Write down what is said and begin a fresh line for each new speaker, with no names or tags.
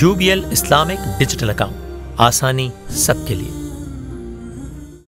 UBL Islamic digital account आसानी सबके लिए।